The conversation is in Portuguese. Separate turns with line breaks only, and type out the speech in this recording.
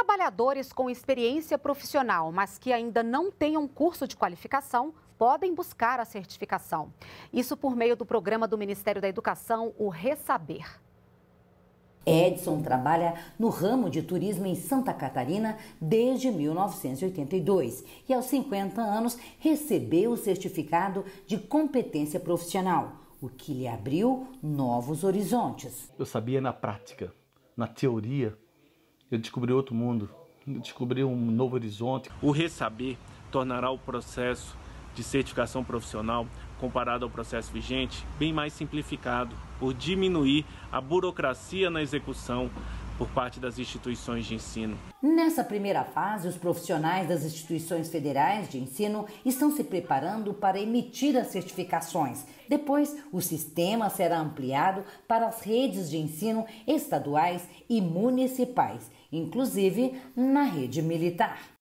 Trabalhadores com experiência profissional, mas que ainda não tenham curso de qualificação, podem buscar a certificação. Isso por meio do programa do Ministério da Educação, o Ressaber.
Edson trabalha no ramo de turismo em Santa Catarina desde 1982 e, aos 50 anos, recebeu o certificado de competência profissional, o que lhe abriu novos horizontes.
Eu sabia na prática, na teoria, eu descobri outro mundo, descobri um novo horizonte.
O Ressaber tornará o processo de certificação profissional comparado ao processo vigente bem mais simplificado, por diminuir a burocracia na execução por parte das instituições de ensino.
Nessa primeira fase, os profissionais das instituições federais de ensino estão se preparando para emitir as certificações. Depois, o sistema será ampliado para as redes de ensino estaduais e municipais, inclusive na rede militar.